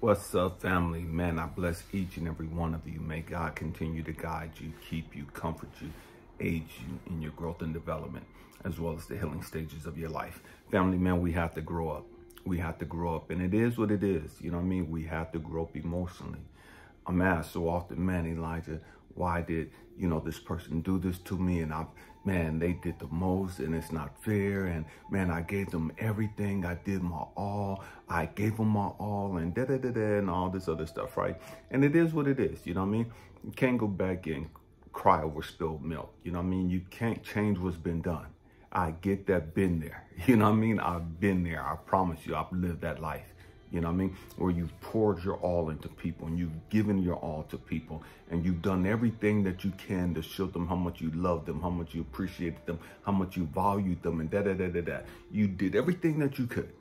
What's up, family? Man, I bless each and every one of you. May God continue to guide you, keep you, comfort you, aid you in your growth and development, as well as the healing stages of your life. Family, man, we have to grow up. We have to grow up. And it is what it is. You know what I mean? We have to grow up emotionally. I'm asked so often, man, Elijah, why did, you know, this person do this to me? And I'm, man, they did the most and it's not fair. And man, I gave them everything. I did my all. I gave them my all and da da da da and all this other stuff, right? And it is what it is. You know what I mean? You can't go back and cry over spilled milk. You know what I mean? You can't change what's been done. I get that been there. You know what I mean? I've been there. I promise you, I've lived that life you know what I mean? Where you've poured your all into people and you've given your all to people and you've done everything that you can to show them how much you love them, how much you appreciated them, how much you valued them, and da da da da da. You did everything that you could.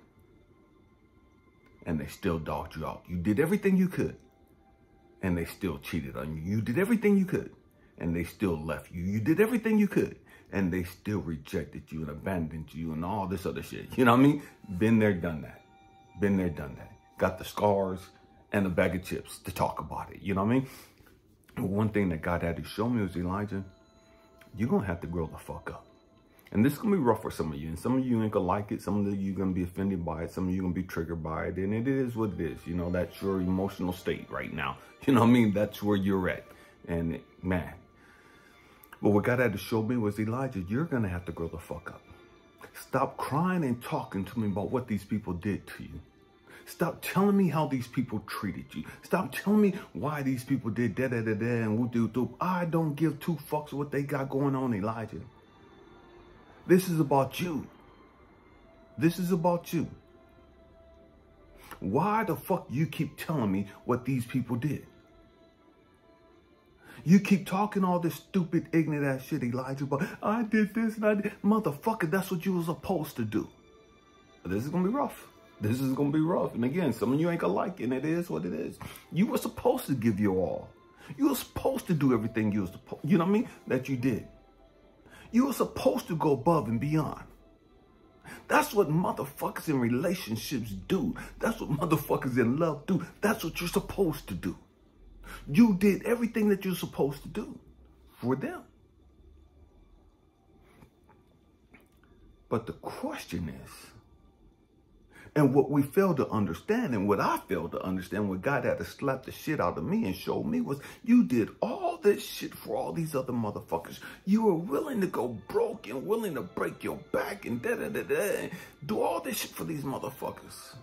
And they still dogged you out. You did everything you could. And they still cheated on you. You did everything you could. And they still left you. You did everything you could. And they still rejected you and abandoned you and all this other shit. You know what I mean? Been there, done that. Been there, done that. Got the scars and a bag of chips to talk about it. You know what I mean? One thing that God had to show me was Elijah, you're going to have to grow the fuck up. And this is going to be rough for some of you. And some of you ain't going to like it. Some of you going to be offended by it. Some of you going to be triggered by it. And it is what it is. You know, that's your emotional state right now. You know what I mean? That's where you're at. And man, but what God had to show me was Elijah, you're going to have to grow the fuck up. Stop crying and talking to me about what these people did to you. Stop telling me how these people treated you. Stop telling me why these people did da da da da and woo do do. I don't give two fucks what they got going on, Elijah. This is about you. This is about you. Why the fuck you keep telling me what these people did? You keep talking all this stupid, ignorant ass shit, Elijah, but I did this and I did. Motherfucker, that's what you were supposed to do. This is going to be rough. This is going to be rough. And again, some of you ain't going to like it, and it is what it is. You were supposed to give your all. You were supposed to do everything you were supposed, you know what I mean, that you did. You were supposed to go above and beyond. That's what motherfuckers in relationships do. That's what motherfuckers in love do. That's what you're supposed to do. You did everything that you're supposed to do for them. But the question is, and what we failed to understand, and what I failed to understand, what God had to slap the shit out of me and show me was you did all this shit for all these other motherfuckers. You were willing to go broke and willing to break your back and da da da da. Do all this shit for these motherfuckers.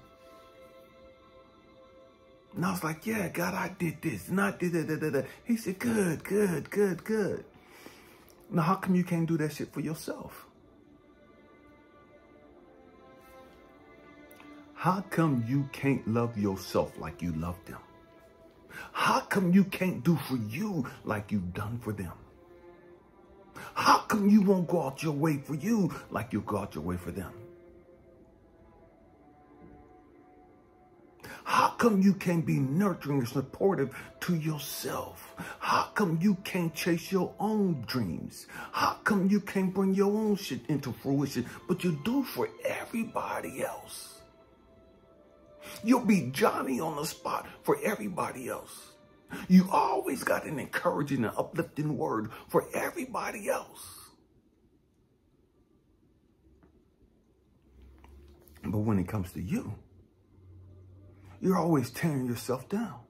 And I was like, yeah, God, I did this and I did that. Da. He said, good, good, good, good. Now, how come you can't do that shit for yourself? How come you can't love yourself like you love them? How come you can't do for you like you've done for them? How come you won't go out your way for you like you go out your way for them? Come you can't be nurturing and supportive to yourself? How come you can't chase your own dreams? How come you can't bring your own shit into fruition, but you do for everybody else? You'll be Johnny on the spot for everybody else. You always got an encouraging and uplifting word for everybody else. But when it comes to you, you're always tearing yourself down.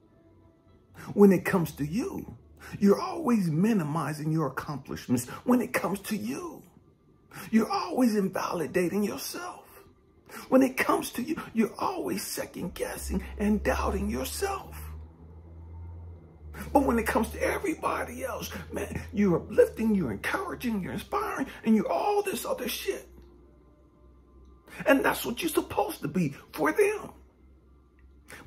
When it comes to you, you're always minimizing your accomplishments when it comes to you. You're always invalidating yourself. When it comes to you, you're always second guessing and doubting yourself. But when it comes to everybody else, man, you're uplifting, you're encouraging, you're inspiring, and you're all this other shit. And that's what you're supposed to be for them.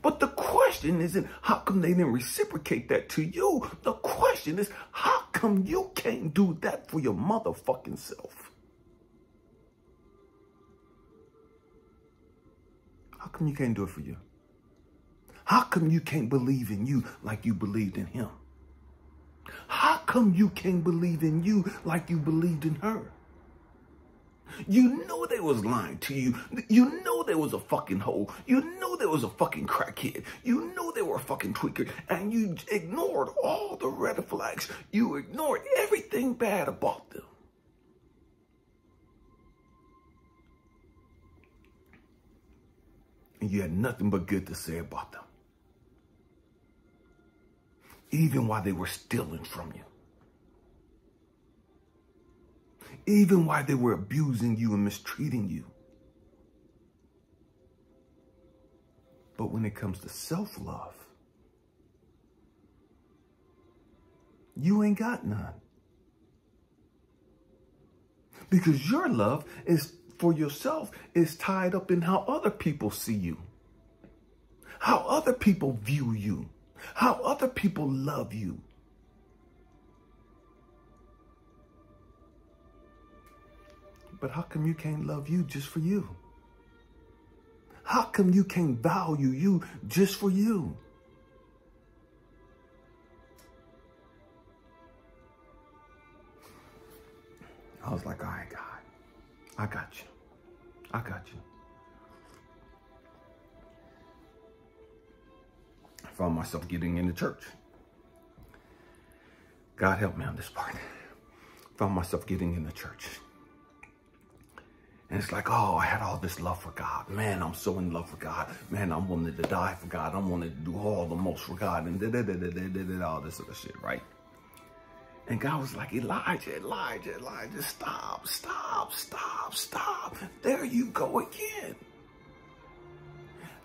But the question isn't how come they didn't reciprocate that to you? The question is how come you can't do that for your motherfucking self? How come you can't do it for you? How come you can't believe in you like you believed in him? How come you can't believe in you like you believed in her? You know they was lying to you. You know there was a fucking hole. You know there was a fucking crackhead. You know they were a fucking tweaker and you ignored all the red flags. You ignored everything bad about them. And you had nothing but good to say about them. Even while they were stealing from you. Even while they were abusing you and mistreating you. But when it comes to self-love, you ain't got none. Because your love is for yourself is tied up in how other people see you, how other people view you, how other people love you. But how come you can't love you just for you? How come you can't value you just for you? I was like, all right, God, I got you. I got you. I found myself getting into church. God help me on this part. Found myself getting in the church. And it's like, oh, I had all this love for God. Man, I'm so in love for God. Man, I'm willing to die for God. I'm willing to do all the most for God and da da da da da da all this other shit, right? And God was like, Elijah, Elijah, Elijah, stop, stop, stop, stop. There you go again.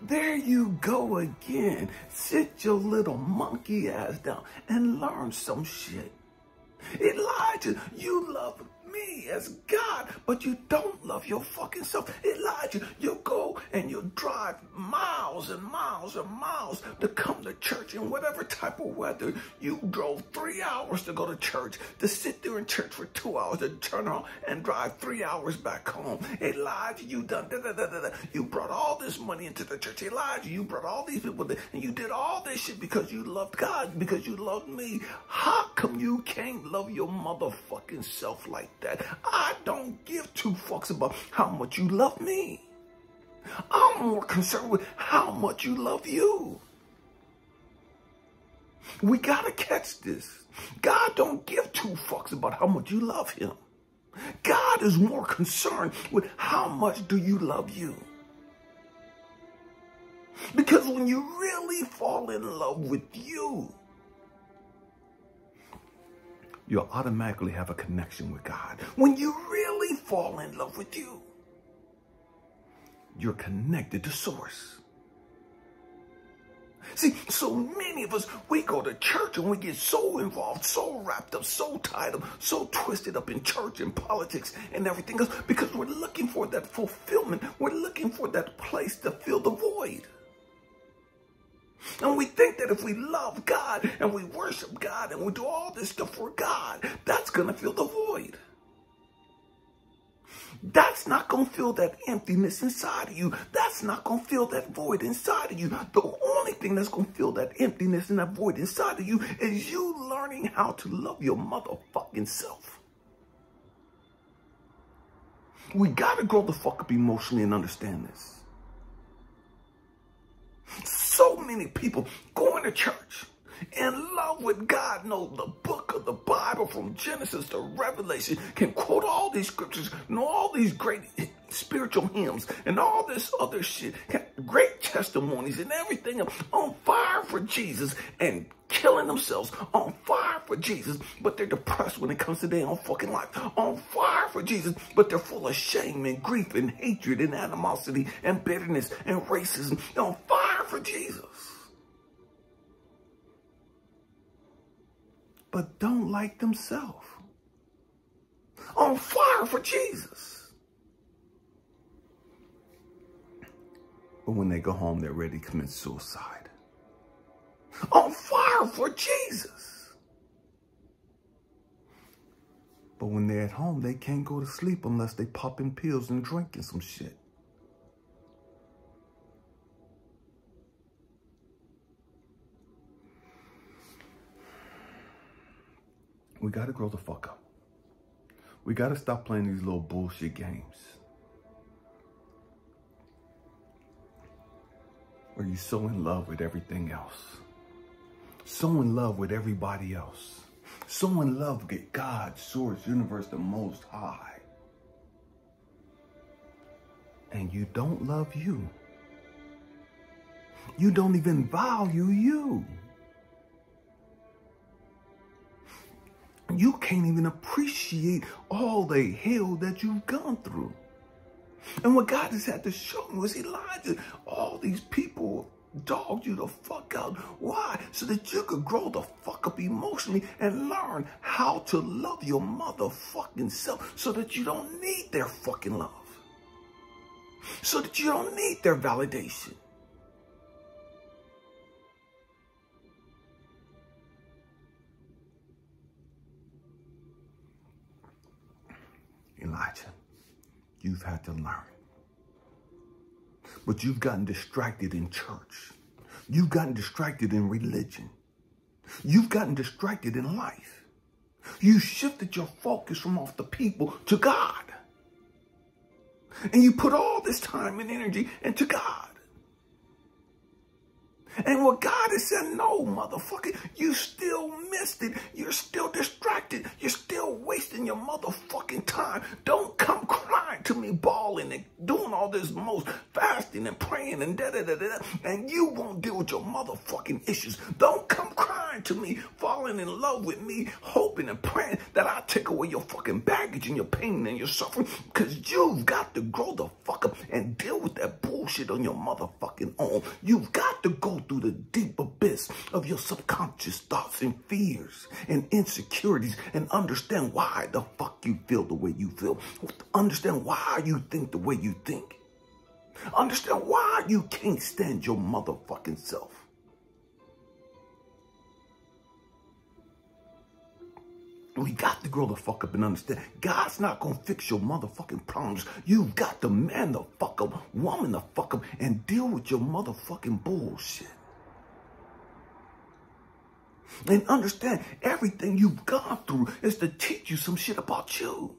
There you go again. Sit your little monkey ass down and learn some shit. Elijah, you love me as God, but you don't love your fucking self. You go and you drive miles and miles and miles to come to church in whatever type of weather. You drove three hours to go to church, to sit there in church for two hours, to turn around and drive three hours back home. Elijah, you done da da da da da. You brought all this money into the church. Elijah, you brought all these people there, and you did all this shit because you loved God, because you loved me. How come you can't love your motherfucking self like that. I don't give two fucks about how much you love me. I'm more concerned with how much you love you. We gotta catch this. God don't give two fucks about how much you love him. God is more concerned with how much do you love you. Because when you really fall in love with you, you'll automatically have a connection with God. When you really fall in love with you, you're connected to source. See, so many of us, we go to church and we get so involved, so wrapped up, so tied up, so twisted up in church and politics and everything else because we're looking for that fulfillment. We're looking for that place to fill the void. And we think that if we love God and we worship God and we do all this stuff for God, that's going to fill the void. That's not going to fill that emptiness inside of you. That's not going to fill that void inside of you. The only thing that's going to fill that emptiness and that void inside of you is you learning how to love your motherfucking self. We got to grow the fuck up emotionally and understand this so many people going to church in love with God, know the book of the Bible from Genesis to Revelation, can quote all these scriptures, know all these great spiritual hymns and all this other shit, great testimonies and everything on fire for Jesus and killing themselves on fire for Jesus, but they're depressed when it comes to their own fucking life. On fire for Jesus, but they're full of shame and grief and hatred and animosity and bitterness and racism. On fire for Jesus. But don't like themselves. On fire for Jesus. But when they go home, they're ready to commit suicide. On fire for Jesus. But when they're at home, they can't go to sleep unless they popping pills and drinking some shit. We got to grow the fuck up. We got to stop playing these little bullshit games. We Are you so in love with everything else? So in love with everybody else? So in love with God, source, universe, the most high. And you don't love you. You don't even value you. Mm-hmm. You can't even appreciate all the hell that you've gone through. And what God has had to show me was Elijah, all these people dogged you the fuck out. Why? So that you could grow the fuck up emotionally and learn how to love your motherfucking self so that you don't need their fucking love. So that you don't need their validation. Elijah, you've had to learn. But you've gotten distracted in church. You've gotten distracted in religion. You've gotten distracted in life. You shifted your focus from off the people to God. And you put all this time and energy into God. And what God has said, no, motherfucker, you still missed it. You're still distracted. You're still wasting your motherfucking time. Don't come crying to me, bawling and doing all this most fasting and praying and da da da da. And you won't deal with your motherfucking issues. Don't come crying to me, falling in love with me, hoping and praying that I take away your fucking baggage and your pain and your suffering. Because you've got to grow the fuck up and deal with that bullshit on your motherfucking own. You've got to go through the deep abyss of your subconscious thoughts and fears and insecurities and understand why the fuck you feel the way you feel. Understand why you think the way you think. Understand why you can't stand your motherfucking self. We got to grow the fuck up and understand God's not gonna fix your motherfucking problems. You've got to man the fuck up, woman the fuck up, and deal with your motherfucking bullshit. And understand everything you've gone through is to teach you some shit about you.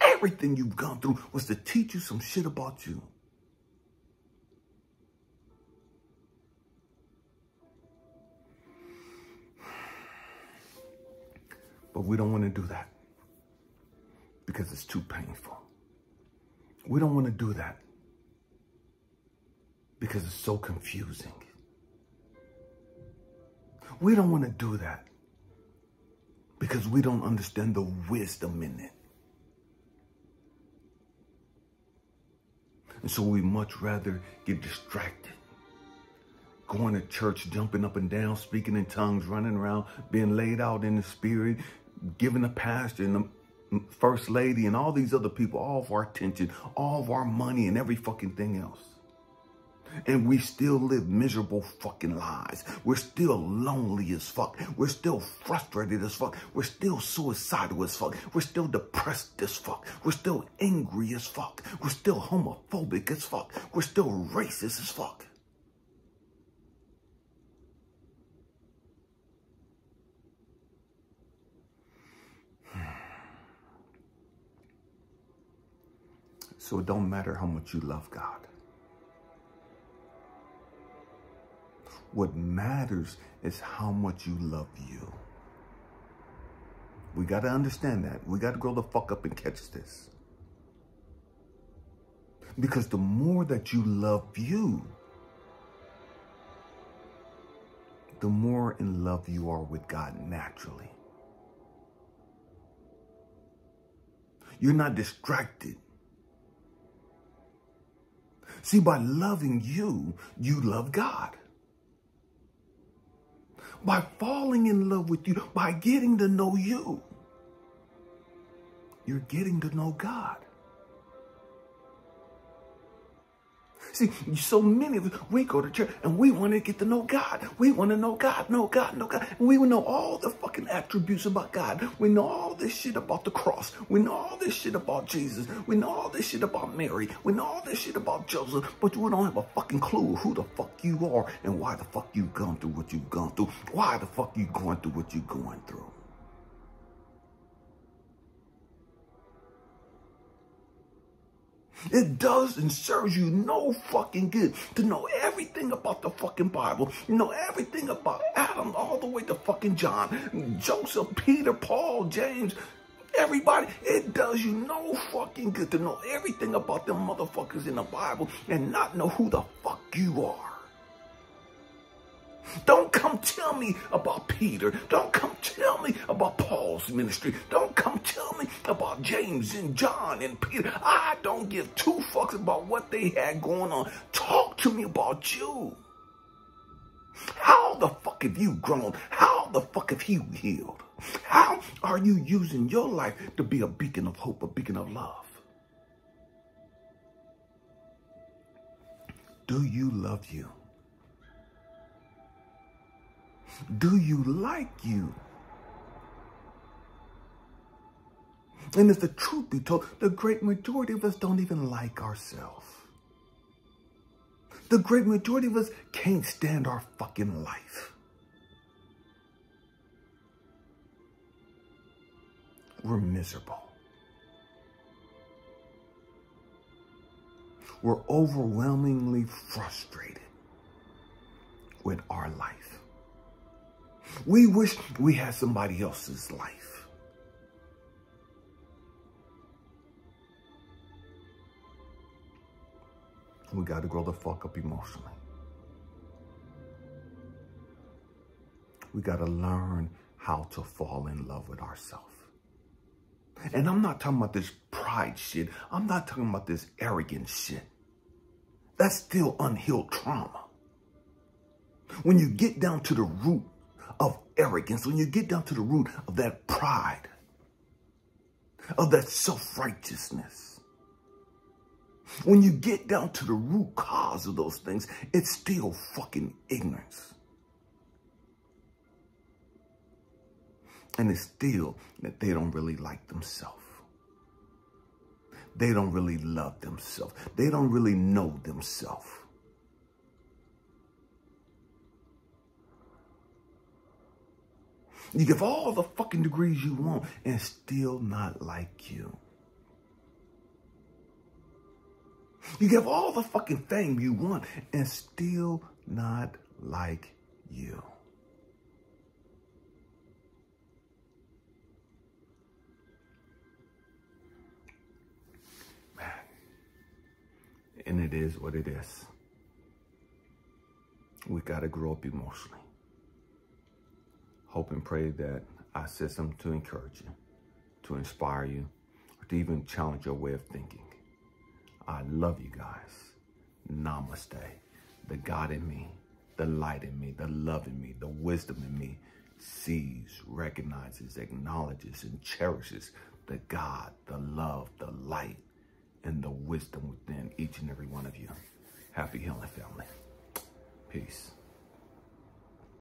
Everything you've gone through was to teach you some shit about you. But we don't want to do that because it's too painful. We don't want to do that because it's so confusing. We don't want to do that because we don't understand the wisdom in it. And so we much rather get distracted. Going to church, jumping up and down, speaking in tongues, running around, being laid out in the spirit, giving the pastor and the first lady and all these other people all of our attention, all of our money and every fucking thing else. And we still live miserable fucking lives. We're still lonely as fuck. We're still frustrated as fuck. We're still suicidal as fuck. We're still depressed as fuck. We're still angry as fuck. We're still homophobic as fuck. We're still racist as fuck. So it don't matter how much you love God. What matters is how much you love you. We got to understand that. We got to grow the fuck up and catch this. Because the more that you love you, the more in love you are with God naturally. You're not distracted. See, by loving you, you love God. By falling in love with you, by getting to know you, you're getting to know God. See, so many of us, we go to church and we want to get to know God. We want to know God, know God, know God. And we know all the fucking attributes about God. We know all this shit about the cross. We know all this shit about Jesus. We know all this shit about Mary. We know all this shit about Joseph. But we don't have a fucking clue who the fuck you are and why the fuck you've gone through what you've gone through. Why the fuck you going through what you're going through. It does and serves you no fucking good to know everything about the fucking Bible, You know everything about Adam all the way to fucking John, Joseph, Peter, Paul, James, everybody. It does you no fucking good to know everything about them motherfuckers in the Bible and not know who the fuck you are. Don't come tell me about Peter. Don't come tell me about Paul's ministry. Don't come tell me about James and John and Peter. I don't give two fucks about what they had going on. Talk to me about you. How the fuck have you grown? How the fuck have you healed? How are you using your life to be a beacon of hope, a beacon of love? Do you love you? Do you like you? And if the truth be told, the great majority of us don't even like ourselves. The great majority of us can't stand our fucking life. We're miserable. We're overwhelmingly frustrated with our life. We wish we had somebody else's life. We got to grow the fuck up emotionally. We got to learn how to fall in love with ourselves. And I'm not talking about this pride shit. I'm not talking about this arrogant shit. That's still unhealed trauma. When you get down to the root of arrogance, when you get down to the root of that pride, of that self-righteousness, when you get down to the root cause of those things, it's still fucking ignorance. And it's still that they don't really like themselves. They don't really love themselves. They don't really know themselves. You give all the fucking degrees you want and still not like you. You give all the fucking fame you want and still not like you. Man. And it is what it is. We got to grow up emotionally hope and pray that I said something to encourage you, to inspire you, or to even challenge your way of thinking. I love you guys. Namaste. The God in me, the light in me, the love in me, the wisdom in me sees, recognizes, acknowledges, and cherishes the God, the love, the light, and the wisdom within each and every one of you. Happy healing family. Peace.